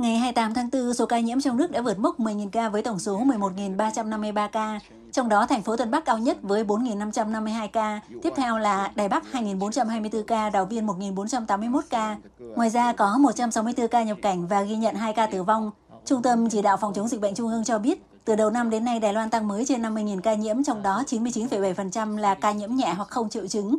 ngày 28 tháng 4, số ca nhiễm trong nước đã vượt mốc 10.000 ca với tổng số 11.353 ca. Trong đó, thành phố Tân Bắc cao nhất với 4.552 ca, tiếp theo là Đài Bắc 2.424 ca, Đào Viên 1.481 ca. Ngoài ra có 164 ca nhập cảnh và ghi nhận 2 ca tử vong. Trung tâm Chỉ đạo Phòng chống dịch bệnh Trung ương cho biết, từ đầu năm đến nay Đài Loan tăng mới trên 50.000 ca nhiễm, trong đó 99,7% là ca nhiễm nhẹ hoặc không triệu chứng.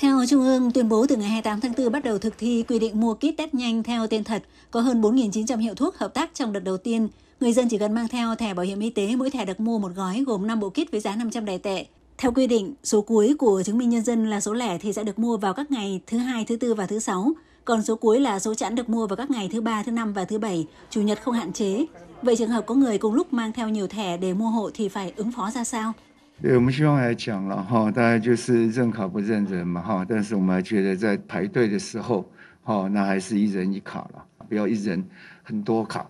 Theo Trung ương, tuyên bố từ ngày 28 tháng 4 bắt đầu thực thi quy định mua kit test nhanh theo tên thật, có hơn 4.900 hiệu thuốc hợp tác trong đợt đầu tiên. Người dân chỉ cần mang theo thẻ bảo hiểm y tế, mỗi thẻ được mua một gói gồm 5 bộ kit với giá 500 đài tệ. Theo quy định, số cuối của chứng minh nhân dân là số lẻ thì sẽ được mua vào các ngày thứ hai, thứ tư và thứ sáu, còn số cuối là số chẵn được mua vào các ngày thứ ba, thứ năm và thứ bảy, chủ nhật không hạn chế. Vậy trường hợp có người cùng lúc mang theo nhiều thẻ để mua hộ thì phải ứng phó ra sao? 对，我们希望来讲了哈，大概就是认卡不认人嘛哈，但是我们还觉得在排队的时候，哈，那还是一人一卡了，不要一人很多卡。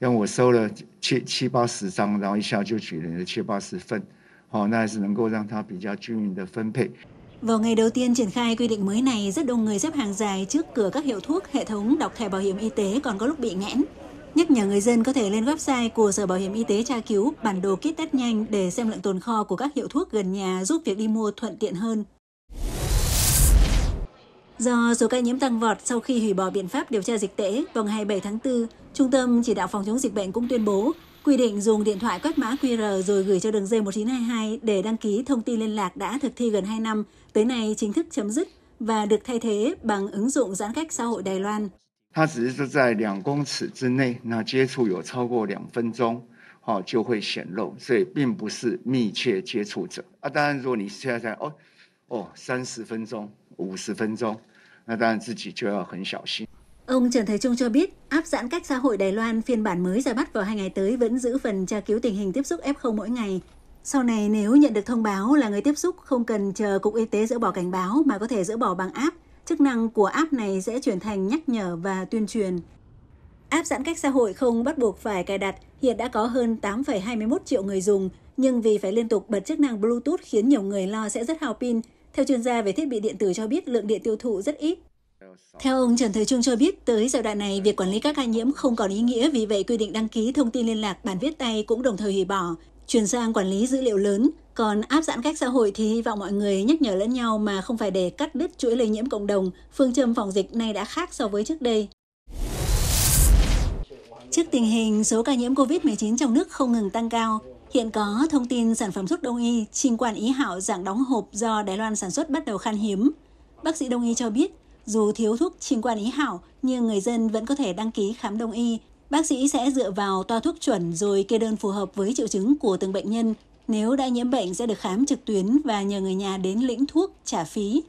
像我收了七七八十张，然后一下就举了七八十份，好，那还是能够让它比较均匀的分配。Vào ngày đầu tiên triển khai quy định mới này, rất đông người xếp hàng dài trước cửa các hiệu thuốc, hệ thống đọc thẻ bảo hiểm y tế còn có lúc bị nghẽn. Nhắc nhở người dân có thể lên website của Sở Bảo hiểm Y tế tra cứu bản đồ kit test nhanh để xem lượng tồn kho của các hiệu thuốc gần nhà giúp việc đi mua thuận tiện hơn. Do số ca nhiễm tăng vọt sau khi hủy bỏ biện pháp điều tra dịch tễ vào ngày 27 tháng 4, Trung tâm Chỉ đạo Phòng chống dịch bệnh cũng tuyên bố quy định dùng điện thoại quét mã QR rồi gửi cho đường dây 1922 để đăng ký thông tin liên lạc đã thực thi gần 2 năm, tới nay chính thức chấm dứt và được thay thế bằng ứng dụng giãn cách xã hội Đài Loan. 它只是说在两公尺之内，那接触有超过两分钟，好就会显露，所以并不是密切接触者啊。当然，如果你现在在哦哦三十分钟、五十分钟，那当然自己就要很小心。Ông Trần Thái Trung cho biết, áp giãn cách xã hội Đài Loan phiên bản mới ra mắt vào hai ngày tới vẫn giữ phần tra cứu tình hình tiếp xúc F0 mỗi ngày. Sau này nếu nhận được thông báo là người tiếp xúc không cần chờ Cục Y tế dỡ bỏ cảnh báo mà có thể dỡ bỏ bằng app, chức năng của app này sẽ chuyển thành nhắc nhở và tuyên truyền. App giãn cách xã hội không bắt buộc phải cài đặt, hiện đã có hơn 8,21 triệu người dùng, nhưng vì phải liên tục bật chức năng Bluetooth khiến nhiều người lo sẽ rất hao pin. Theo chuyên gia về thiết bị điện tử cho biết lượng điện tiêu thụ rất ít. Theo ông Trần Thời Trung cho biết, tới giai đoạn này, việc quản lý các ca nhiễm không còn ý nghĩa, vì vậy quy định đăng ký thông tin liên lạc bản viết tay cũng đồng thời hủy bỏ, chuyển sang quản lý dữ liệu lớn. Còn áp giãn cách xã hội thì hy vọng mọi người nhắc nhở lẫn nhau mà không phải để cắt đứt chuỗi lây nhiễm cộng đồng. Phương châm phòng dịch này đã khác so với trước đây. Trước tình hình số ca nhiễm COVID-19 trong nước không ngừng tăng cao, hiện có thông tin sản phẩm thuốc đông y Trinh Quan Ý Hảo dạng đóng hộp do Đài Loan sản xuất bắt đầu khan hiếm. Bác sĩ đông y cho biết, dù thiếu thuốc Trinh Quan Ý Hảo, nhưng người dân vẫn có thể đăng ký khám đông y. Bác sĩ sẽ dựa vào toa thuốc chuẩn rồi kê đơn phù hợp với triệu chứng của từng bệnh nhân. Nếu đã nhiễm bệnh sẽ được khám trực tuyến và nhờ người nhà đến lĩnh thuốc trả phí.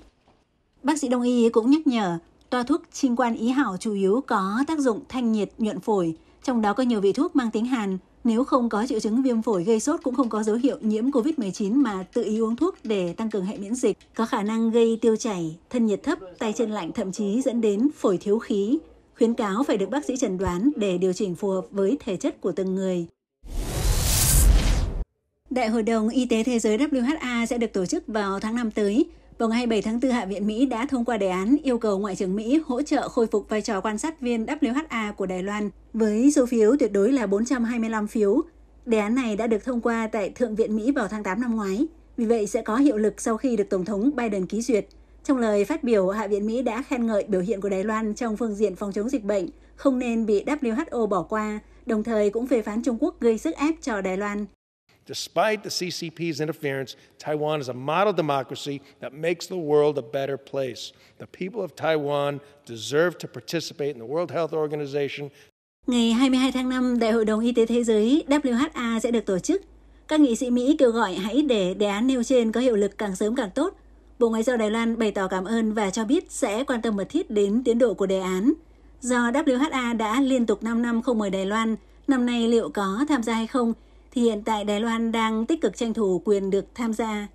Bác sĩ đông y cũng nhắc nhở, toa thuốc Trinh Quan Ý Hảo chủ yếu có tác dụng thanh nhiệt, nhuận phổi, trong đó có nhiều vị thuốc mang tính hàn. Nếu không có triệu chứng viêm phổi gây sốt cũng không có dấu hiệu nhiễm COVID-19 mà tự ý uống thuốc để tăng cường hệ miễn dịch, có khả năng gây tiêu chảy, thân nhiệt thấp, tay chân lạnh thậm chí dẫn đến phổi thiếu khí. Khuyến cáo phải được bác sĩ chẩn đoán để điều chỉnh phù hợp với thể chất của từng người. Đại hội đồng Y tế Thế giới WHA sẽ được tổ chức vào tháng 5 tới. Vào ngày 27 tháng 4, Hạ viện Mỹ đã thông qua đề án yêu cầu Ngoại trưởng Mỹ hỗ trợ khôi phục vai trò quan sát viên WHA của Đài Loan với số phiếu tuyệt đối là 425 phiếu. Đề án này đã được thông qua tại Thượng viện Mỹ vào tháng 8 năm ngoái, vì vậy sẽ có hiệu lực sau khi được Tổng thống Biden ký duyệt. Trong lời phát biểu, Hạ viện Mỹ đã khen ngợi biểu hiện của Đài Loan trong phương diện phòng chống dịch bệnh, không nên bị WHO bỏ qua, đồng thời cũng phê phán Trung Quốc gây sức ép cho Đài Loan. Despite the CCP's interference, Taiwan is a model democracy that makes the world a better place. The people of Taiwan deserve to participate in the World Health Organization. Ngày 22 tháng 5, Đại hội đồng Y tế Thế giới WHA sẽ được tổ chức. Các nghị sĩ Mỹ kêu gọi hãy để đề án nêu trên có hiệu lực càng sớm càng tốt. Bộ Ngoại giao Đài Loan bày tỏ cảm ơn và cho biết sẽ quan tâm mật thiết đến tiến độ của đề án. Do WHA đã liên tục 5 năm không mời Đài Loan, năm nay liệu có tham gia hay không thì hiện tại Đài Loan đang tích cực tranh thủ quyền được tham gia.